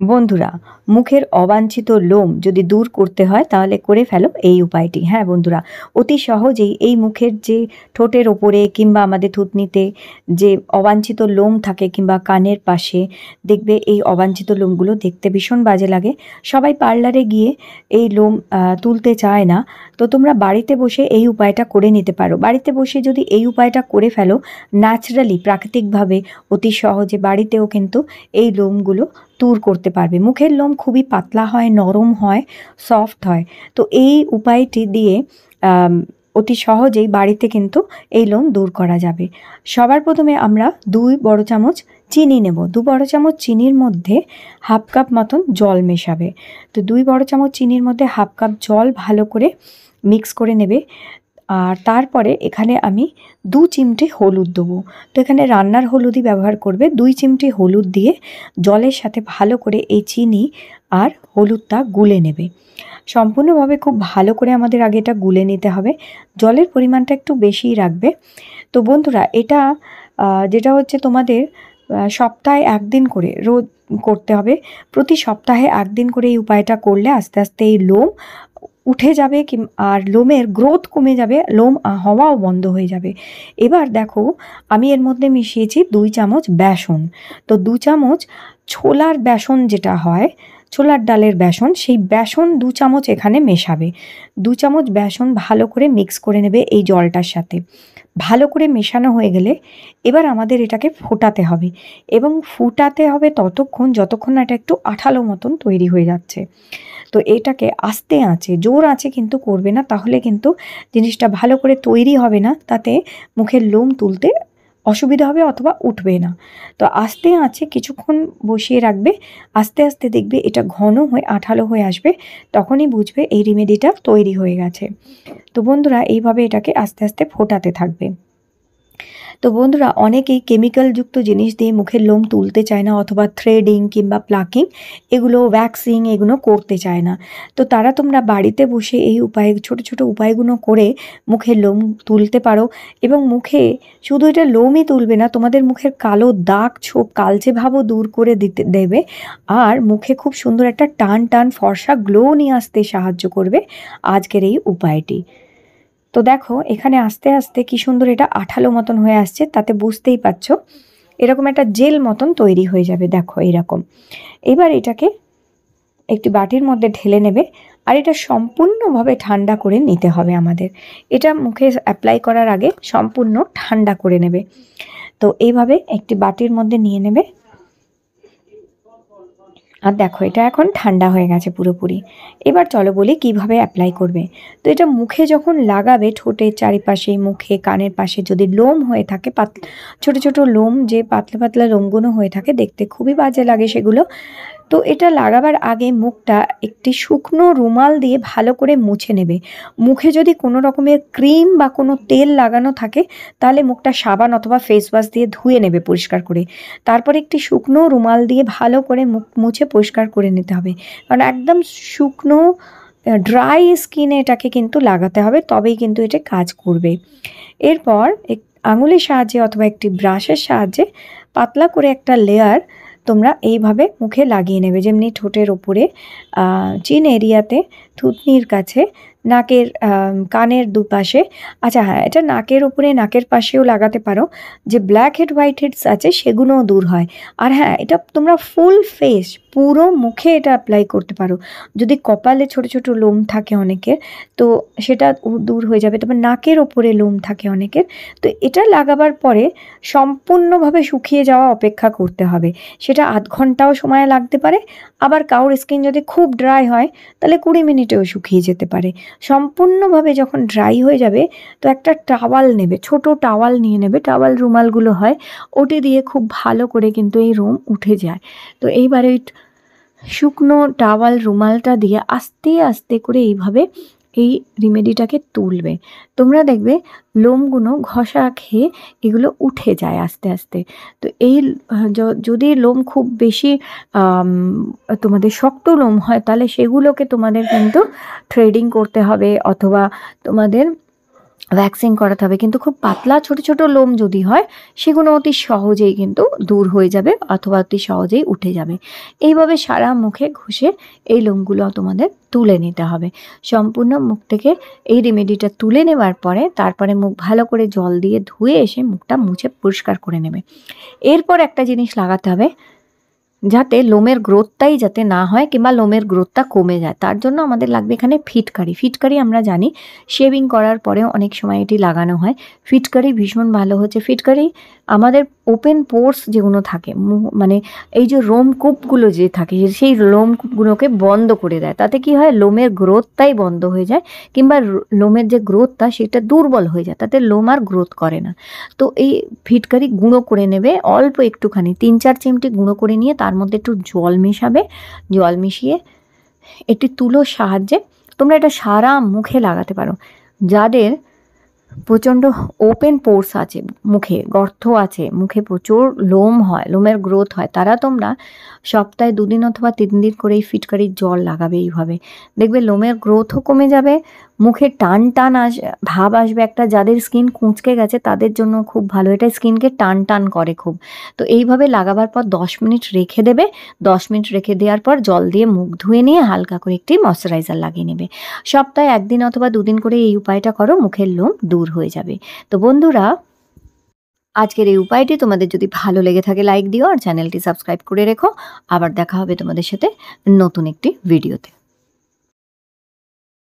বন্ধুরা, মুখের অবাঞ্ছিত লোম যদি দূর করতে হয়, তাহলে করে ফেলো এই উপায়টি। হ্যাঁ বন্ধুরা, অতি সহজেই এই মুখের যে ঠোঁটের ওপরে কিংবা আমাদের থুতনিতে যে অবাঞ্ছিত লোম থাকে কিংবা কানের পাশে, দেখবে এই অবাঞ্ছিত লোমগুলো দেখতে ভীষণ বাজে লাগে। সবাই পার্লারে গিয়ে এই লোম তুলতে চায় না তো তোমরা বাড়িতে বসে এই উপায়টা করে নিতে পারো। বাড়িতে বসে যদি এই উপায়টা করে ফেলো ন্যাচারালি প্রাকৃতিকভাবে অতি সহজে বাড়িতেও কিন্তু এই লোমগুলো দূর করতে পারবে। মুখের লোম খুবই পাতলা হয়, নরম হয় সফট হয়। তো এই উপায়টি দিয়ে অতি সহজেই বাড়িতে কিন্তু এই লোম দূর করা যাবে। সবার প্রথমে আমরা দুই বড় চামচ চিনি নেব। দু বড় চামচ চিনির মধ্যে হাফ কাপ মতন জল মেশাবে। তো দুই বড় চামচ চিনির মধ্যে হাফ কাপ জল ভালো করে মিক্স করে নেবে। আর তারপরে এখানে আমি দু চিমটে হলুদ দেবো। তো এখানে রান্নার হলুদই ব্যবহার করবে। দুই চিমটে হলুদ দিয়ে জলের সাথে ভালো করে এই চিনি আর হলুদটা গুলে নেবে। সম্পূর্ণভাবে খুব ভালো করে আমাদের আগে এটা গুলে নিতে হবে। জলের পরিমাণটা একটু বেশিই রাখবে। তো বন্ধুরা, এটা যেটা হচ্ছে তোমাদের সপ্তাহে একদিন করে রোজ করতে হবে। প্রতি সপ্তাহে একদিন করে এই উপায়টা করলে আস্তে আস্তে এই লোম উঠে যাবে কি আর লোমের গ্রোথ কমে যাবে, লোম হওয়াও বন্ধ হয়ে যাবে। এবার দেখো, আমি এর মধ্যে মিশিয়েছি দুই চামচ বেসন। তো দু চামচ ছোলার বেসন যেটা হয় ছোলার ডালের বেসন, সেই বেসন দু চামচ এখানে মেশাবে। দু চামচ বেসন ভালো করে মিক্স করে নেবে এই জলটার সাথে। ভালো করে মেশানো হয়ে গেলে এবার আমাদের এটাকে ফোটাতে হবে এবং ফুটাতে হবে ততক্ষণ যতক্ষণ না এটা একটু আঠালো মতন তৈরি হয়ে যাচ্ছে। তো এটাকে আস্তে আঁচে, জোর আঁচে কিন্তু করবে না, তাহলে কিন্তু জিনিসটা ভালো করে তৈরি হবে না, তাতে মুখের লোম তুলতে অসুবিধা হবে অথবা উঠবে না। তো আস্তে আছে, কিছুক্ষণ বসিয়ে রাখবে, আস্তে আস্তে দেখবে এটা ঘন হয়ে, আঠালো হয়ে আসবে, তখনই বুঝবে এই রেমেডিটা তৈরি হয়ে গেছে। তো বন্ধুরা, এইভাবে এটাকে আস্তে আস্তে ফোটাতে থাকবে। তো বন্ধুরা, অনেকেই কেমিক্যালযুক্ত জিনিস দিয়ে মুখের লোম তুলতে চায় না অথবা থ্রেডিং কিংবা প্লাকিং এগুলো ভ্যাক্সিং এগুলো করতে চায় না। তো তারা তোমরা বাড়িতে বসে এই উপায়, ছোট ছোট উপায়গুলো করে মুখের লোম তুলতে পারো এবং মুখে শুধু এটা লোমই তুলবে না, তোমাদের মুখের কালো দাগ ছোপ কালচে ভাবও দূর করে দিতে দেবে আর মুখে খুব সুন্দর একটা টান টান ফর্সা গ্লো নিয়ে আসতে সাহায্য করবে আজকের এই উপায়টি। তো দেখো, এখানে আস্তে আস্তে কি সুন্দর এটা আঠালো মতন হয়ে আসছে, তাতে বুঝতেই পারছ। এরকম একটা জেল মতন তৈরি হয়ে যাবে, দেখো এরকম এবার এটাকে একটি বাটির মধ্যে ঢেলে নেবে, আর এটা সম্পূর্ণভাবে ঠান্ডা করে নিতে হবে আমাদের। এটা মুখে অ্যাপ্লাই করার আগে সম্পূর্ণ ঠান্ডা করে নেবে। তো এইভাবে একটি বাটির মধ্যে নিয়ে নেবে আর দেখো, এটা এখন ঠান্ডা হয়ে গেছে পুরোপুরি। এবার চলো বলি কীভাবে অ্যাপ্লাই করবে। তো এটা মুখে যখন লাগাবে, ঠোঁটের চারিপাশে, মুখে, কানের পাশে যদি লোম হয়ে থাকে, পাত, ছোটো ছোটো লোম, যে পাতলা পাতলা লোমগুলো হয়ে থাকে, দেখতে খুবই বাজে লাগে সেগুলো। তো এটা লাগাবার আগে মুখটা একটি শুকনো রুমাল দিয়ে ভালো করে মুছে নেবে। মুখে যদি কোনো রকমের ক্রিম বা কোনো তেল লাগানো থাকে, তাহলে মুখটা সাবান অথবা ফেস ওয়াশ দিয়ে ধুয়ে নেবে পরিষ্কার করে। তারপরে একটি শুকনো রুমাল দিয়ে ভালো করে মুখ মুছে পরিষ্কার করে নিতে হবে। কারণ একদম শুকনো ড্রাই স্কিনে এটাকে কিন্তু লাগাতে হবে, তবেই কিন্তু এটা কাজ করবে। এরপর এক আঙুলের সাহায্যে অথবা একটি ব্রাশের সাহায্যে পাতলা করে একটা লেয়ার তোমরা এইভাবে মুখে লাগিয়ে নেবে। যেমনি ঠোঁটের ওপরে চিন এরিয়াতে থুতনির কাছে, নাকের কানের দুপাশে। আচ্ছা হ্যাঁ এটা নাকের ওপরে, নাকের পাশেও লাগাতে পারো। যে ব্ল্যাক হেড, হোয়াইট হেডস আছে সেগুলোও দূর হয়। আর হ্যাঁ এটা তোমরা ফুল ফেস পুরো মুখে এটা অ্যাপ্লাই করতে পারো। যদি কপালে ছোট ছোট লোম থাকে অনেকের, তো সেটা দূর হয়ে যাবে। তবে নাকের ওপরে লোম থাকে অনেকের, তো এটা লাগাবার পরে সম্পূর্ণভাবে শুকিয়ে যাওয়া অপেক্ষা করতে হবে। সেটা আধ ঘন্টাও সময় লাগতে পারে। আবার কাউর স্কিন যদি খুব ড্রাই হয়, তাহলে কুড়ি মিনিটেও শুকিয়ে যেতে পারে। সম্পূর্ণভাবে যখন ড্রাই হয়ে যাবে, তো একটা টাওয়াল নেবে, ছোট টাওয়াল নিয়ে নেবে। টাওয়াল রুমালগুলো হয়, ওটি দিয়ে খুব ভালো করে কিন্তু এই রুম উঠে যায়। তো এইবারে শুকনো টাওয়াল রুমালটা দিয়ে আস্তে আস্তে করে এইভাবে এই রিমেডিটাকে তুলবে। তোমরা দেখবে লোমগুলো ঘষা খেয়ে এগুলো উঠে যায় আস্তে আস্তে। তো এই যদি লোম খুব বেশি তোমাদের শক্ত লোম হয় তাহলে সেগুলোকে তোমাদের কিন্তু থ্রেডিং করতে হবে অথবা তোমাদের ভ্যাকসিন করাতে হবে। কিন্তু খুব পাতলা ছোট ছোট লোম যদি হয়, সেগুলো অতি সহজেই কিন্তু দূর হয়ে যাবে অথবা অতি সহজেই উঠে যাবে। এইভাবে সারা মুখে ঘষে এই লোমগুলো তোমাদের তুলে নিতে হবে। সম্পূর্ণ মুখ থেকে এই রেমেডিটা তুলে নেওয়ার পরে তারপরে মুখ ভালো করে জল দিয়ে ধুয়ে এসে মুখটা মুছে পরিষ্কার করে নেবে। এরপর একটা জিনিস লাগাতে হবে যাতে লোমের গ্রোথটাই যাতে না হয় কিংবা লোমের গ্রোথটা কমে যায়। তার জন্য আমাদের লাগবে এখানে ফিটকারি। ফিটকারি আমরা জানি, শেভিং করার পরেও অনেক সময় এটি লাগানো হয়। ফিটকারি ভীষণ ভালো হচ্ছে। ফিটকারি আমাদের ওপেন পোর্স যেগুলো থাকে মানে এই যে রোমকূপগুলো যে থাকে, সেই রোমকূপগুলোকে বন্ধ করে দেয়। তাতে কি হয়, লোমের গ্রোথটাই বন্ধ হয়ে যায় কিংবা লোমের যে গ্রোথটা সেটা দুর্বল হয়ে যায়। তাতে লোম আর গ্রোথ করে না। তো এই ফিটকারি গুঁড়ো করে নেবে, অল্প একটুখানি, তিন চার চিমটি গুঁড়ো করে নিয়ে তার মধ্যে একটু জল মেশাবে, জল মিশিয়ে একটি তুলোর সাহায্যে তোমরা এটা সারা মুখে লাগাতে পারো। যাদের প্রচণ্ড ওপেন পোর্স আছে মুখে, গর্ত আছে, মুখে প্রচুর লোম হয়, লোমের গ্রোথ হয়। তারা তোমরা সপ্তাহে দুদিন অথবা তিন দিন করে এই ফিটকারির জল লাগাবে এইভাবে। দেখবে লোমের গ্রোথও কমে যাবে, মুখে টান টান আস, ভাব আসবে একটা, যাদের স্কিন কুঁচকে গেছে তাদের জন্য খুব ভালো। এটা স্কিনকে টান টান করে খুব। তো এইভাবে লাগাবার পর দশ মিনিট রেখে দেবে, দশ মিনিট রেখে দেওয়ার পর জল দিয়ে মুখ ধুয়ে নিয়ে হালকা করে একটি ময়শ্চারাইজার লাগিয়ে নেবে। সপ্তাহে একদিন অথবা দুদিন করে এই উপায়টা করো, মুখের লোম দূর হয়ে যাবে। তো বন্ধুরা, আজকের এই উপায়টি তোমাদের যদি ভালো লেগে থাকে লাইক দিও আর চ্যানেলটি সাবস্ক্রাইব করে রেখো। আবার দেখা হবে তোমাদের সাথে নতুন একটি ভিডিওতে